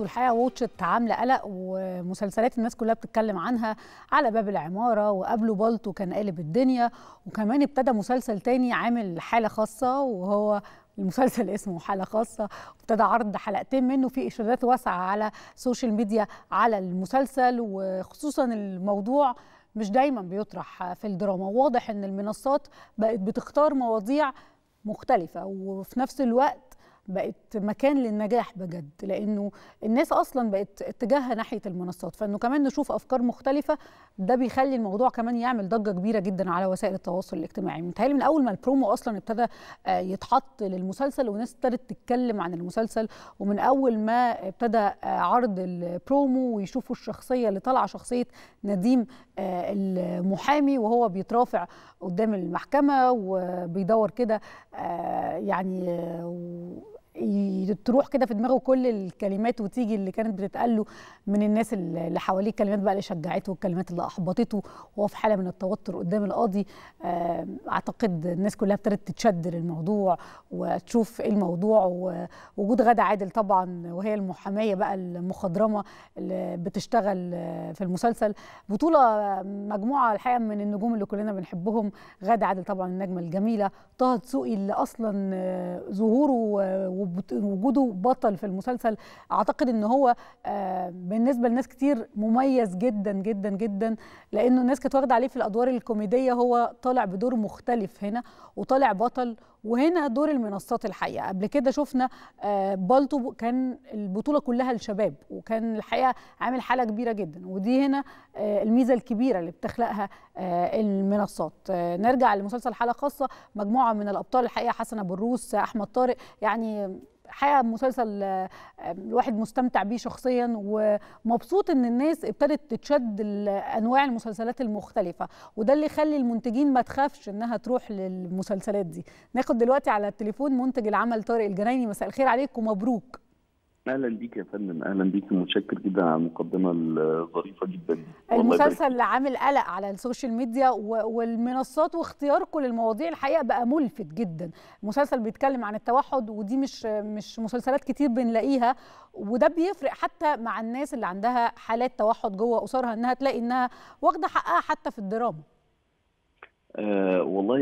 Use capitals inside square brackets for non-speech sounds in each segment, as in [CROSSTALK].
والحقيقة Watch It عاملة قلق ومسلسلات الناس كلها بتتكلم عنها على باب العمارة وقبله بالطو كان قالب الدنيا وكمان ابتدى مسلسل تاني عامل حالة خاصة وهو المسلسل [LAUGHS] اسمه حالة خاصة وابتدى عرض حلقتين منه في إشادات واسعة على ال social media على المسلسل وخصوصا الموضوع مش دايما بيطرح في الدراما. واضح إن المنصات بقت بتختار مواضيع مختلفة وفي نفس الوقت بقت مكان للنجاح بجد لأنه الناس أصلا بقت اتجاهها ناحية المنصات. فإنه كمان نشوف أفكار مختلفة ده بيخلي الموضوع كمان يعمل ضجة كبيرة جدا على وسائل التواصل الاجتماعي. متهيألي من أول ما البرومو أصلا ابتدى يتحط للمسلسل والناس ابتدت تتكلم عن المسلسل ومن أول ما ابتدى عرض البرومو ويشوفوا الشخصية اللي طالعة شخصية نديم المحامي وهو بيترافع قدام المحكمة وبيدور كده يعني تروح كده في دماغه كل الكلمات وتيجي اللي كانت بتتقال له من الناس اللي حواليه الكلمات بقى اللي شجعته والكلمات اللي أحبطته. وهو في حالة من التوتر قدام القاضي. أعتقد الناس كلها ابتدت تتشد للموضوع وتشوف إيه الموضوع. ووجود غادة عادل طبعا وهي المحامية بقى المخضرمة اللي بتشتغل في المسلسل. بطولة مجموعة الحقيقة من النجوم اللي كلنا بنحبهم. غادة عادل طبعا النجمة الجميلة. طه دسوقي اللي أصلا ظهوره ووجوده بطل في المسلسل. أعتقد إن هو بالنسبة لناس كتير مميز جدا جدا جدا لأنه الناس كانت واخدة عليه في الأدوار الكوميدية هو طالع بدور مختلف هنا وطالع بطل وهنا دور المنصات الحقيقة. قبل كده شفنا بالطو كان البطولة كلها للشباب وكان الحقيقة عامل حالة كبيرة جدا. ودي هنا الميزة الكبيرة اللي بتخلقها المنصات. نرجع لمسلسل حالة خاصة مجموعة من الأبطال الحقيقة حسن أبو الروس أحمد طارق يعني حقيقة مسلسل الواحد مستمتع بيه شخصيا ومبسوط إن الناس ابتدت تتشد أنواع المسلسلات المختلفة. وده اللي يخلي المنتجين ما تخافش إنها تروح للمسلسلات دي. ناخد دلوقتي على التليفون منتج العمل طارق الجنايني. مساء الخير عليك ومبروك أهلا بيك يا فندم أهلا بيك. متشكر جدا على المقدمة الظريفة جدا. المسلسل اللي عامل قلق على ال social media والمنصات واختياركم للمواضيع الحقيقة بقى ملفت جدا. المسلسل بيتكلم عن التوحد ودي مش مش مسلسلات كتير بنلاقيها وده بيفرق حتى مع الناس اللي عندها حالات توحد جوه أسرها إنها تلاقي إنها واخدة حقها حتى في الدراما. أه والله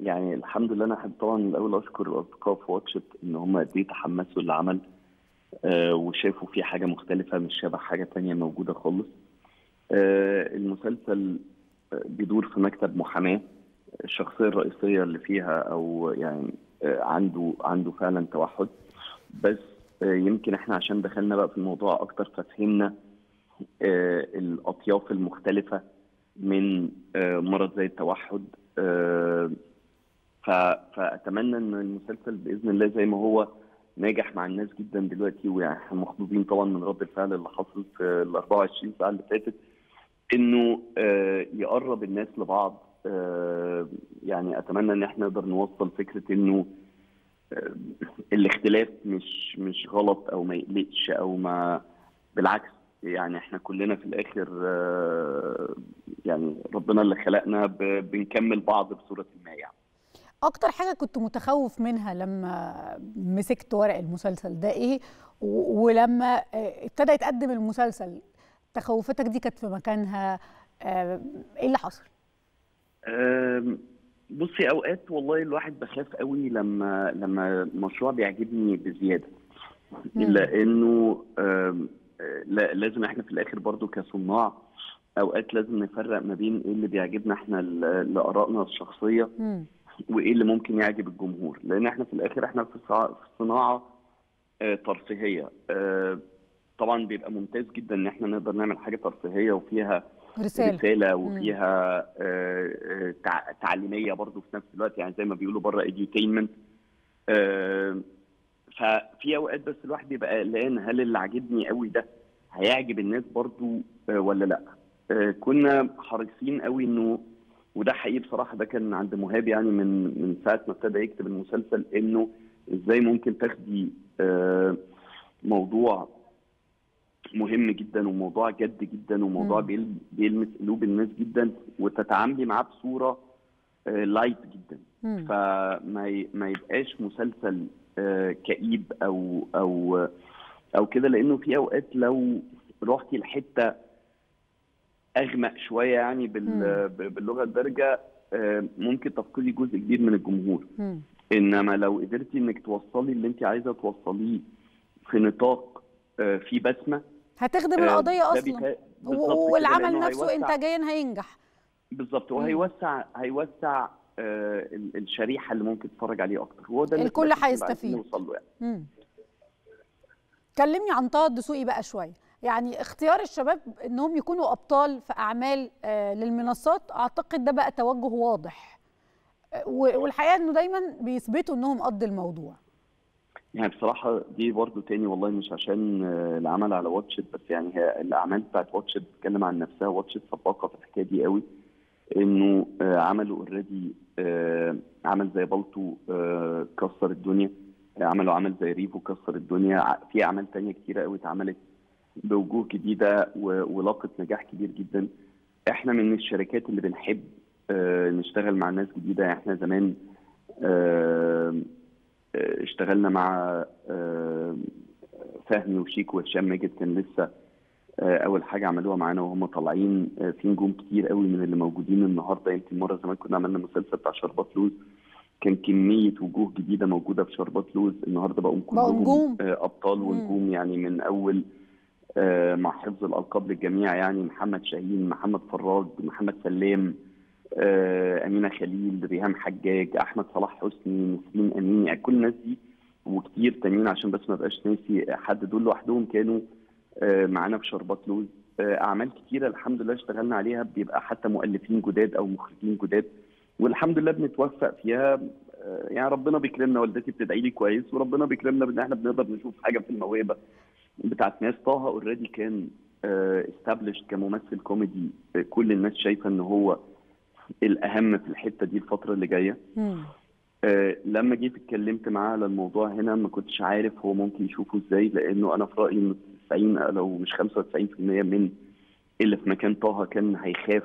يعني الحمد لله أنا طبعا الأول أشكر الاصدقاء في Watch It إن هم قد إيه تحمسوا للعمل. وشافوا فيه حاجة مختلفة مش شبه حاجة تانية موجودة خالص. آه المسلسل بيدور في مكتب محاماة. الشخصية الرئيسية اللي فيها أو يعني آه عنده عنده فعلا توحد. بس يمكن إحنا عشان دخلنا بقى في الموضوع أكتر ففهمنا الأطياف المختلفة من مرض زي التوحد. فأتمنى إن المسلسل بإذن الله زي ما هو ناجح مع الناس جدا دلوقتي وإحنا مخضوضين طبعا من رد الفعل اللي حصل في ال 24 ساعة اللي فاتت إنه آه يقرب الناس لبعض. آه يعني أتمنى إن إحنا نقدر نوصل فكرة إنه آه الاختلاف مش مش غلط أو ما يقلقش أو ما بالعكس يعني إحنا كلنا في الآخر يعني ربنا اللي خلقنا بنكمل بعض بصورة ما. أكتر حاجة كنت متخوف منها لما مسكت ورق المسلسل ده إيه؟ ولما ابتدى يتقدم المسلسل تخوفاتك دي كانت في مكانها إيه اللي حصل؟ بصي أوقات والله الواحد بخاف قوي لما لما مشروع بيعجبني بزيادة. الا انه لا لازم إحنا في الآخر برضو كصناع أوقات لازم نفرق ما بين إيه اللي بيعجبنا إحنا لآرائنا الشخصية. وإيه اللي ممكن يعجب الجمهور؟ لأن إحنا في الآخر إحنا في صناعة آه ترفيهية. آه طبعا بيبقى ممتاز جدا إن إحنا نقدر نعمل حاجة ترفيهية وفيها رسالة, رسالة وفيها آه تعليمية برضو في نفس الوقت يعني زي ما بيقولوا بره اديوتينمنت ففي أوقات بس الواحد بيبقى قلقان هل اللي عاجبني قوي ده هيعجب الناس برضو ولا لأ؟ كنا حريصين قوي إنه وده حقيقي بصراحة ده كان عند مهاب يعني من من ساعة ما ابتدى يكتب المسلسل إنه إزاي ممكن تاخدي موضوع مهم جدا وموضوع جد جدا وموضوع بيلمس قلوب الناس جدا وتتعاملي معاه بصورة لايت جدا. فما ما يبقاش مسلسل كئيب أو أو أو كده لأنه في أوقات لو رحتي لحتة أغمق شوية يعني باللغة الدارجه آه، ممكن تفقدي جزء كبير من الجمهور. مم. إنما لو قدرتي إنك توصلي اللي انت عايزة توصليه في نطاق آه، فيه بسمة هتخدم آه، القضية أصلا. والعمل نفسه هيوسع- انتاجيا هينجح. بالظبط وهيوسع هيوسع ال- الشريحة اللي ممكن تتفرج عليه أكتر. هو ده الكل هيستفيد. نوصل له يعني. كلمني عن طه الدسوقي بقى شوية. يعني اختيار الشباب إنهم يكونوا أبطال في أعمال آه، للمنصات أعتقد ده بقى توجه واضح. آه، والحقيقة إنه دايما بيثبتوا إنهم قد الموضوع. يعني بصراحة دي برضو تاني والله مش عشان آه، العمل على Watch It بس يعني هي الأعمال بتاعت Watch It بتتكلم عن نفسها. Watch It سباقة في الحكاية دي قوي إنه عملوا already عمل زي بالطو كسر الدنيا. عملوا عمل زي ريفو كسر الدنيا. في أعمال تانية كتيرة قوي اتعملت بوجوه جديدة و- ولاقت نجاح كبير جدا. إحنا من الشركات اللي بنحب آه، نشتغل مع ناس جديدة. إحنا زمان آه، آه، اشتغلنا مع فهمي وشيك وهشام ماجد. كان لسه أول حاجة عملوها معانا وهم طالعين في نجوم كتير قوي من اللي موجودين النهارده. يمكن مرة زمان كنا عملنا مسلسل بتاع شربات لوز. كان كمية وجوه جديدة موجودة في شربات لوز. النهارده بقوا كلهم أبطال. ونجوم يعني من أول مع حفظ الألقاب للجميع يعني محمد شاهين محمد فراج محمد سلام آه، أمينة خليل ريهام حجاج أحمد صلاح حسني نسرين أمين يعني كل الناس دي وكتير تانيين عشان بس ما بقاش ناسي حد دول لوحدهم كانوا آه، معانا في شربات لوز. آه، أعمال كتيرة الحمد لله اشتغلنا عليها بيبقى حتى مؤلفين جداد أو مخرجين جداد والحمد لله بنتوفق فيها. آه، يعني ربنا بيكرمنا والدتي بتدعي لي كويس وربنا بيكرمنا بإن إحنا بنقدر نشوف حاجة في الموهبة. بتاعت ناس طه already كان established كممثل كوميدي آه، كل الناس شايفة إن هو الأهم في الحتة دي الفترة اللي جاية. آه، لما جيت اتكلمت معاه على الموضوع هنا ما كنتش عارف هو ممكن يشوفه إزاي لأنه أنا في رأيي ان 90 لو مش 95% من اللي في مكان طه كان هيخاف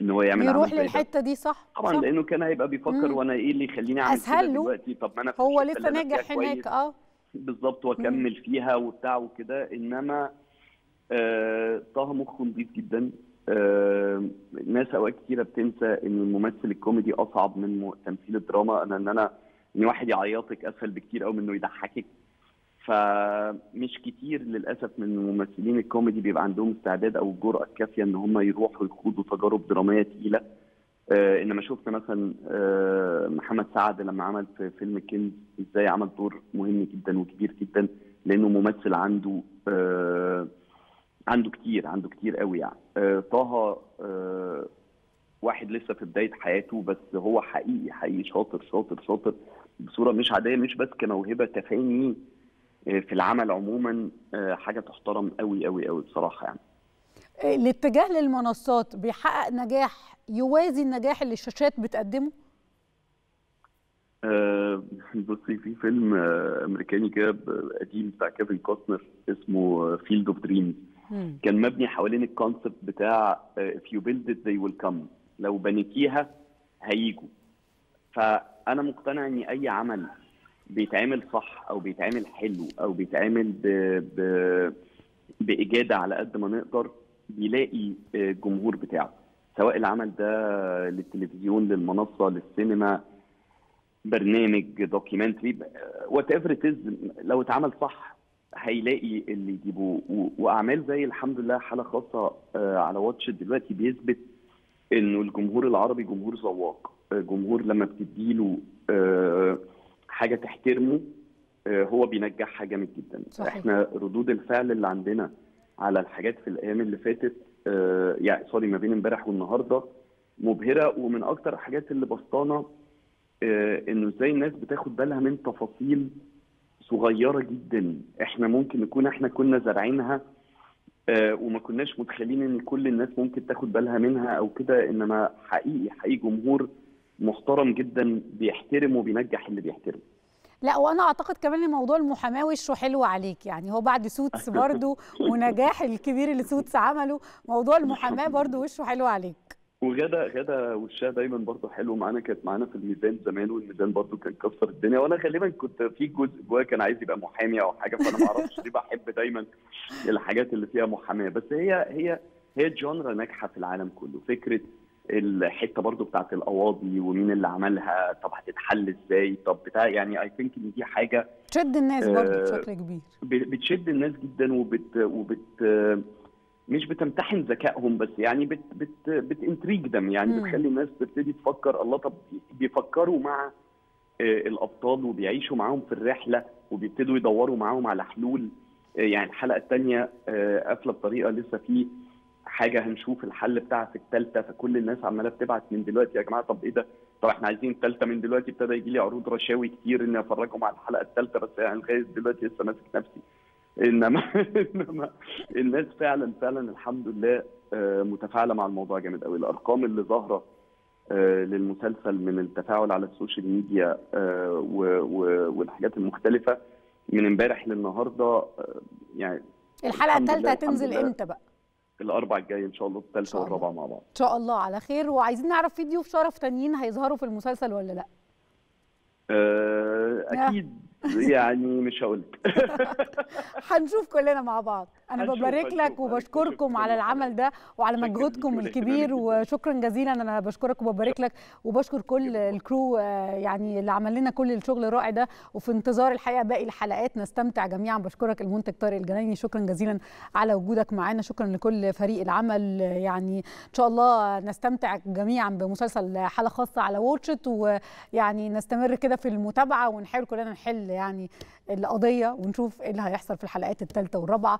إن هو يعمل يروح. للحتة دي صح طبعا صح. لأنه كان هيبقى بيفكر. وأنا إيه اللي يخليني أعمل كده. دلوقتي طب ما أنا هو لسه ناجح. هناك آه بالظبط واكمل فيها وبتاع وكده إنما آه طه مخه نضيف جدا. آه ناس أوقات كتيرة بتنسى إن الممثل الكوميدي أصعب من تمثيل الدراما أنا إن أنا إن واحد يعيطك أسهل بكتير قوي من إنه يضحكك. فمش كتير للأسف من الممثلين الكوميدي بيبقى عندهم استعداد أو الجرأه الكافيه إن هم يروحوا يخوضوا تجارب درامية تقيلة. آه إنما شفنا مثلا آه محمد سعد لما عمل في فيلم كنز إزاي عمل دور مهم جدا وكبير جدا لأنه ممثل عنده آه عنده كتير عنده كتير قوي يعني. آه طه آه واحد لسه في بداية حياته بس هو حقيقي حقيقي شاطر شاطر شاطر بصورة مش عادية مش بس كموهبة كفاني آه في العمل عموما آه حاجة تحترم قوي قوي قوي بصراحة يعني. الاتجاه للمنصات بيحقق نجاح يوازي النجاح اللي الشاشات بتقدمه؟ آه، بصي في فيلم آه، أمريكاني كده قديم بتاع كيفن كوستنر اسمه Field of Dreams. كان مبني حوالين ال concept بتاع آه، if you build it they will come. لو بنيتيها هيجوا. فأنا مقتنع إن أي عمل بيتعمل صح أو بيتعمل حلو أو بيتعمل ب... ب... بإجادة على قد ما نقدر بيلاقي آه، الجمهور بتاعه سواء العمل ده للتلفزيون للمنصة للسينما برنامج documentary whatever لو اتعمل صح هيلاقي اللي يجيبوه. وأعمال زي الحمد لله حالة خاصة آه، على واتش دلوقتي بيثبت إنه الجمهور العربي جمهور ذواق. آه، جمهور لما بتديله آه، حاجة تحترمه آه، هو بينجحها جامد جدا. صحيح. إحنا ردود الفعل اللي عندنا على الحاجات في الأيام اللي فاتت آه، يعني سوري ما بين امبارح والنهاردة مبهرة. ومن أكتر الحاجات اللي بسطانة آه، إنه إزاي الناس بتاخد بالها من تفاصيل صغيرة جدا. إحنا ممكن نكون إحنا كنا زارعينها آه، وما كناش متخيلين إن كل الناس ممكن تاخد بالها منها أو كده إنما حقيقي حقيقي جمهور محترم جدا بيحترم وبينجح اللي بيحترم لا وأنا أعتقد كمان إن موضوع المحاماة وشه حلو عليك. يعني هو بعد Suits [LAUGHS] برضو ونجاح الكبير اللي Suits عمله موضوع المحاماة برضو وشه حلو عليك. وغدا غدا وشها دايما برضه حلو. معانا كانت معانا في الميزان زمان والميزان برضه كان كسر الدنيا. وأنا غالبا كنت في جزء جوايا كان عايز يبقى محامي أو حاجة فأنا ما أعرفش ليه بحب دايما الحاجات اللي فيها محاماة. بس هي هي هي جونرا ناجحة في العالم كله. فكرة الحتة برضو بتاعت القواضي ومين اللي عملها طب هتتحل إزاي؟ طب بتاع يعني اي ثينك إن دي حاجة تشد الناس آه، بشكل كبير. بتشد الناس جدا وبت وبت مش بتمتحن ذكائهم بس يعني بت بت بتنتريج دم يعني مم. بتخلي الناس تبتدي تفكر الله طب بيفكروا مع آه، الأبطال وبيعيشوا معاهم في الرحلة وبيبتدوا يدوروا معاهم على حلول آه، يعني الحلقة الثانية قافلة بطريقه لسه في حاجة هنشوف الحل بتاعها في الثالثه فكل الناس عمالة بتبعت من دلوقتي يا جماعة طب إيه ده؟ طب إحنا عايزين الثالثه من دلوقتي ابتدى يجي لي عروض رشاوي كتير إني أفرجهم على الحلقة الثالثه بس يعني لغاية دلوقتي لسه ماسك نفسي إنما [LAUGHS] إنما الناس فعلا فعلا الحمد لله آه، متفاعلة مع الموضوع جامد قوي الأرقام اللي ظاهرة آه، للمسلسل من التفاعل على ال social media آه، والحاجات المختلفة من امبارح للنهاردة يعني الحلقة الثالثه هتنزل. إمتى بقى الأربع الجاي إن شاء الله الثالثه. والرابعة مع بعض. إن شاء الله. على خير. وعايزين نعرف في ضيوف شرف تانيين هيظهروا في المسلسل ولا لأ؟ آه، أكيد. [LAUGHS] يعني مش هقول [LAUGHS] هنشوف كلنا مع بعض. أنا ببارك لك وبشكركم على. العمل ده وعلى مجهودكم الكبير وشكرا جزيلا. أنا بشكرك وببارك لك وبشكر كل الكرو يعني اللي عمل لنا كل الشغل الرائع ده. وفي انتظار الحقيقة باقي الحلقات نستمتع جميعا. بشكرك المنتج طارق الجنايني شكرا جزيلا على وجودك معانا. شكرا لكل فريق العمل. يعني إن شاء الله نستمتع جميعا بمسلسل حالة خاصة على واتشت ويعني نستمر كده في المتابعة ونحاول كلنا نحل يعني القضية ونشوف إيه اللي هيحصل في الحلقات الثالثة والرابعة.